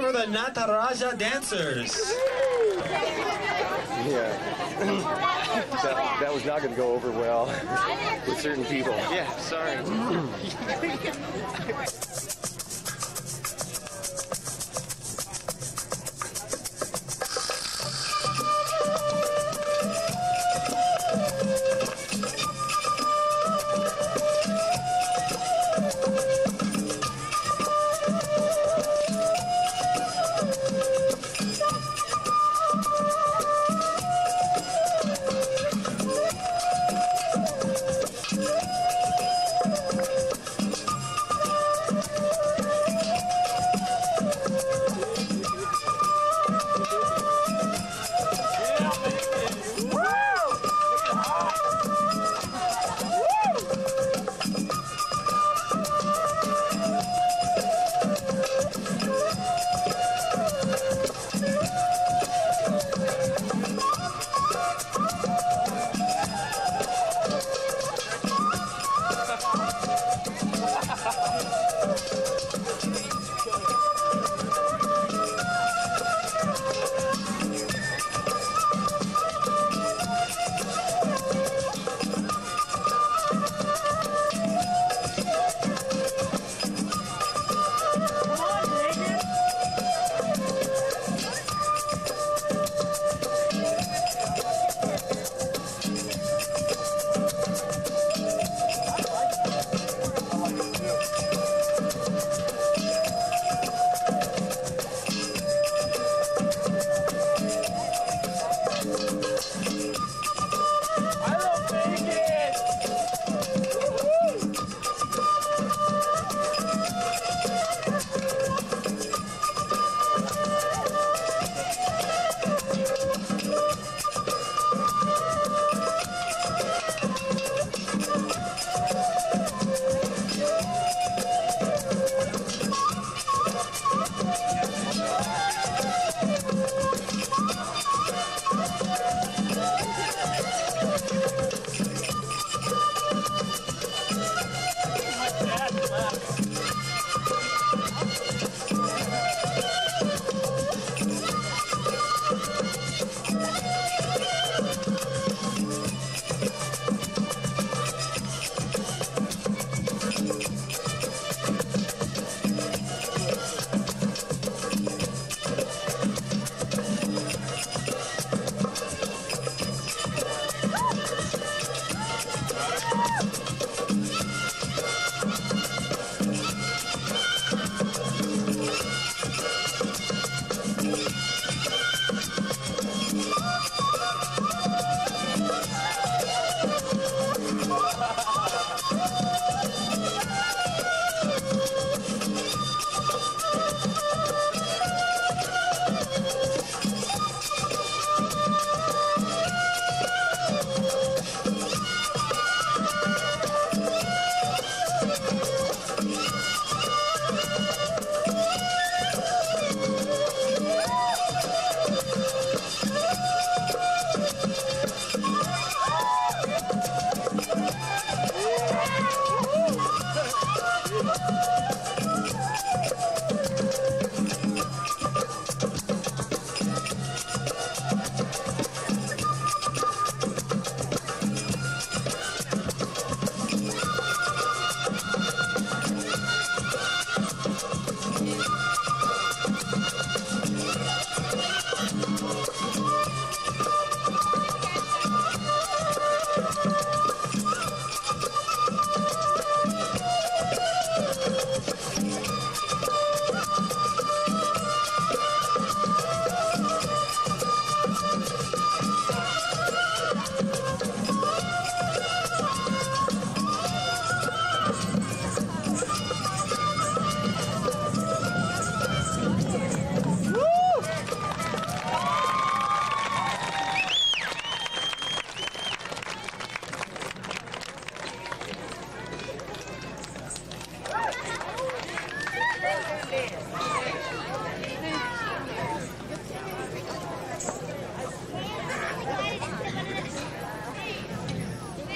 up one for the Nataraja dancers. Yeah. that, that was not going to go over well with certain people. Yeah, sorry.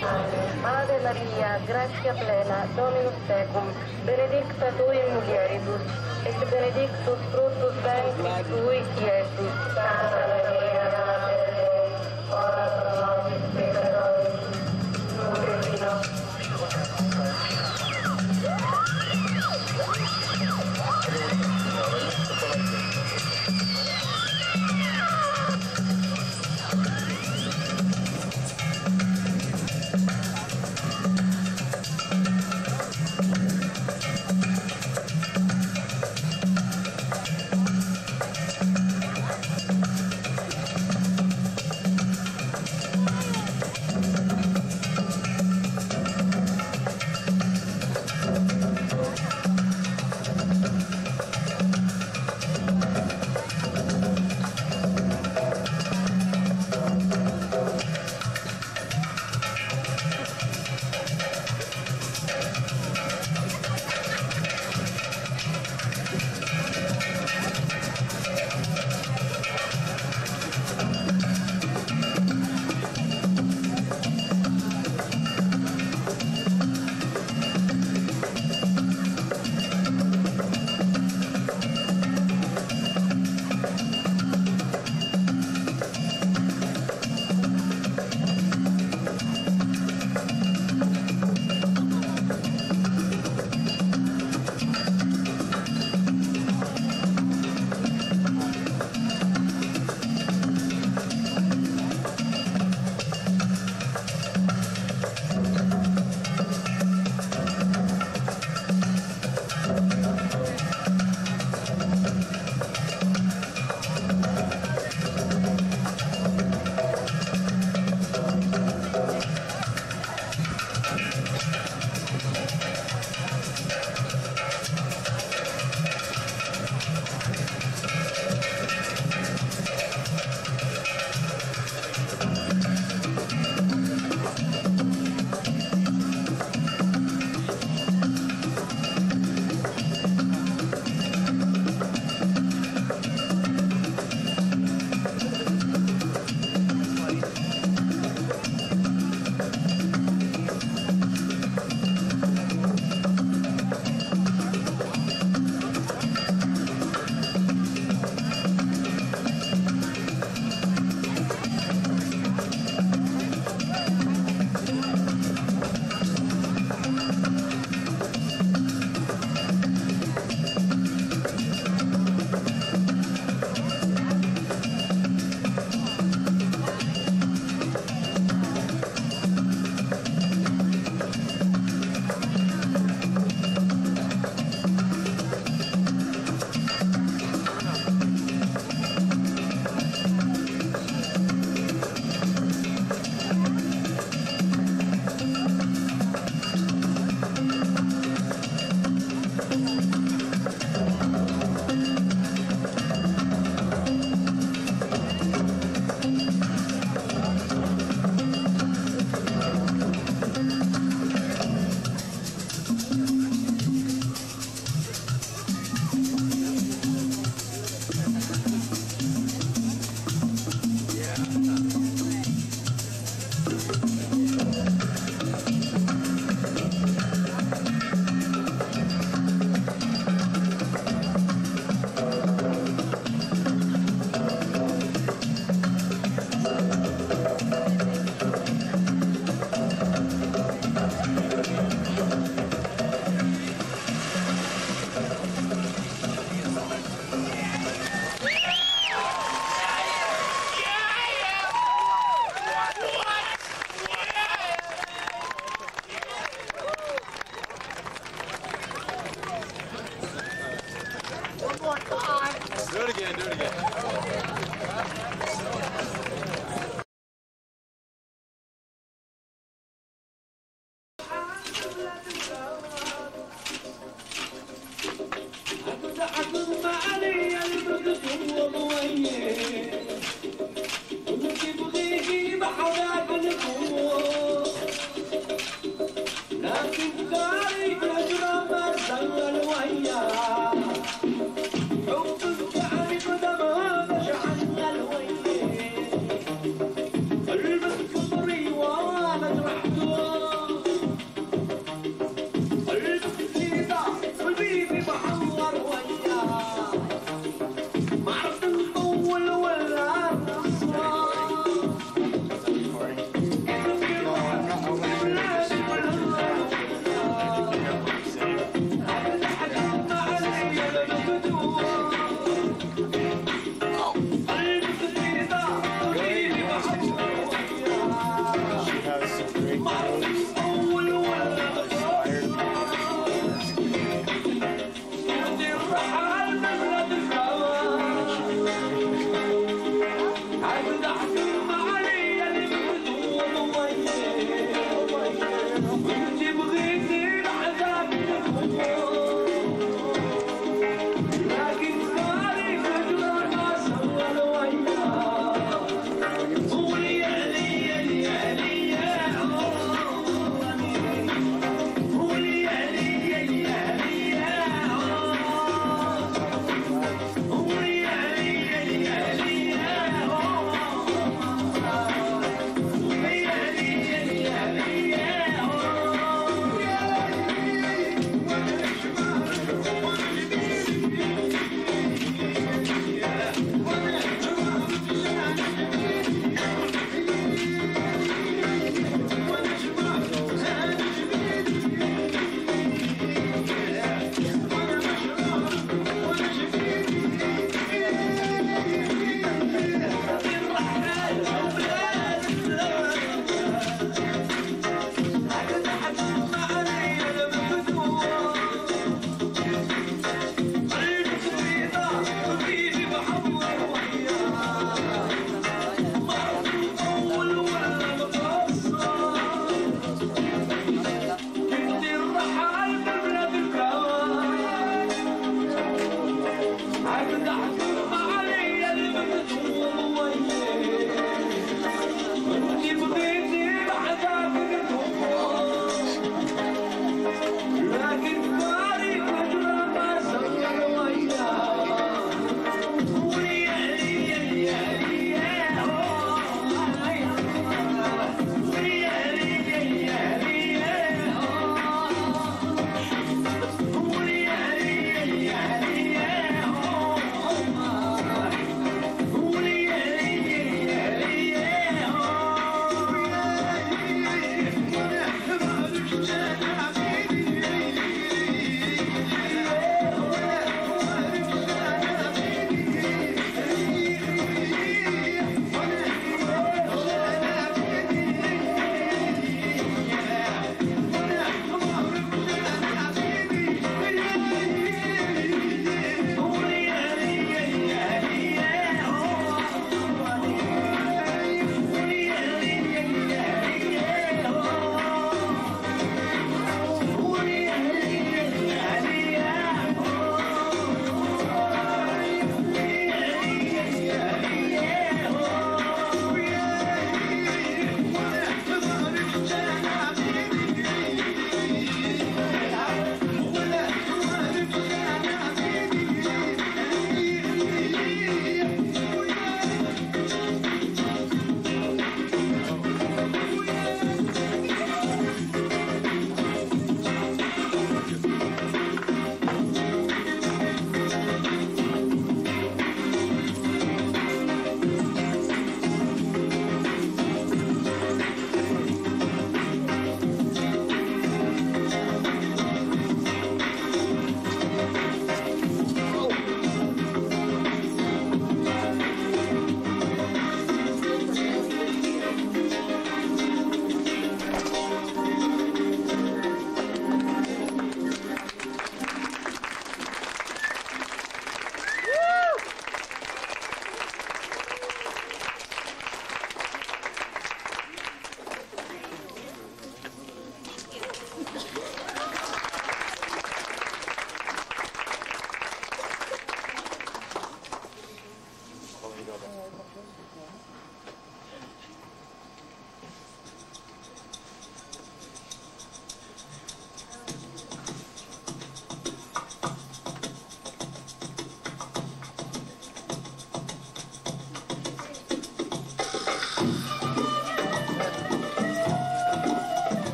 Ave Maria, gratia plena, Dominus tecum, benedicta tu in mulieribus, et benedictus fructus ventris tui, Iesus. Santa Maria,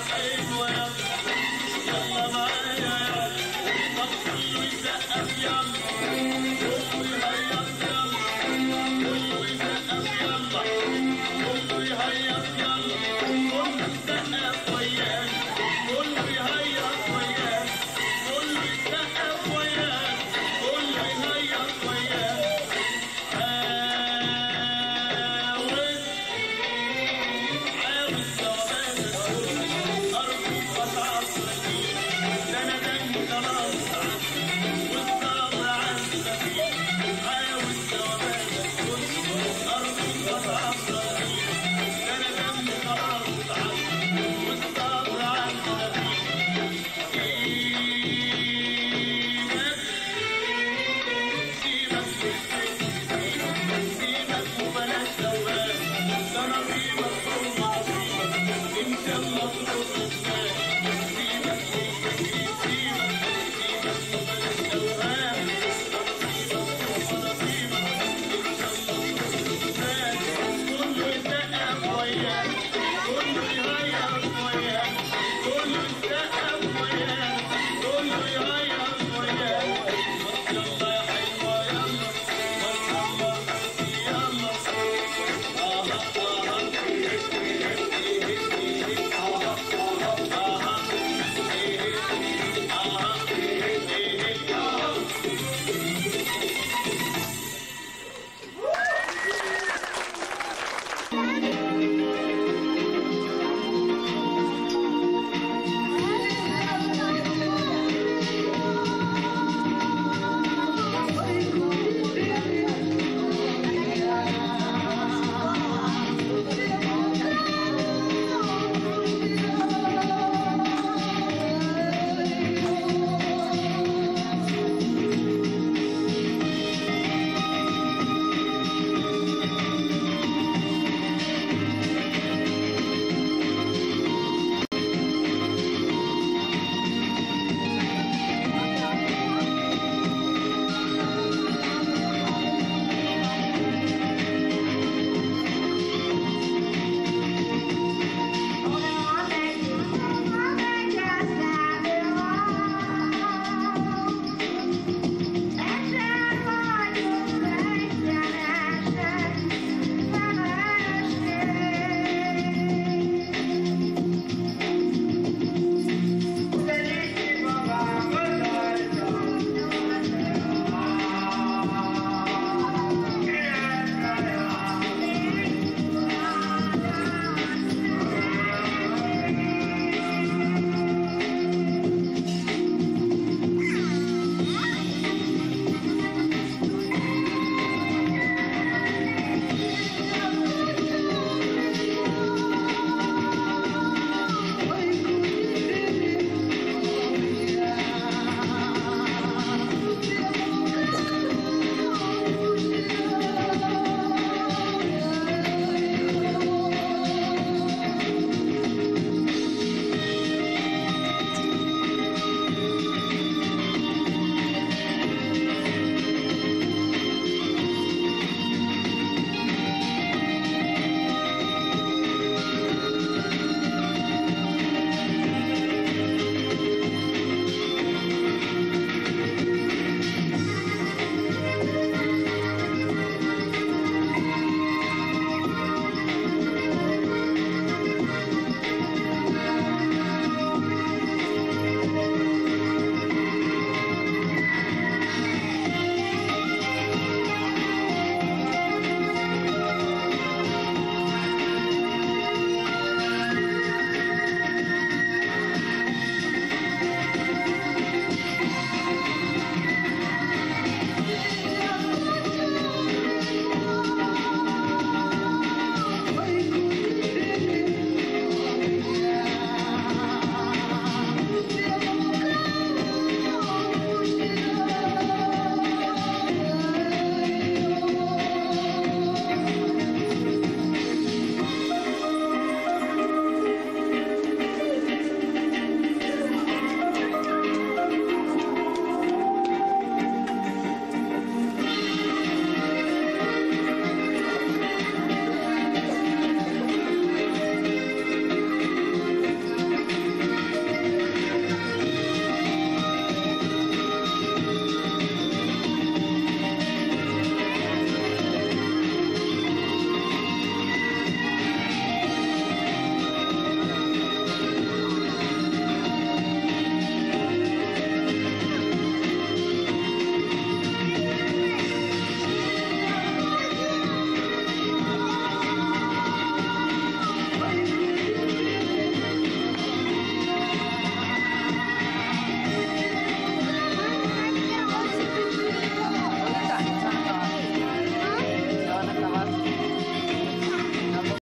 I'll